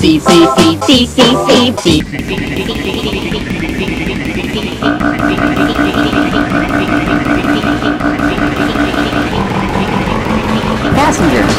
C C C C C C C. Passenger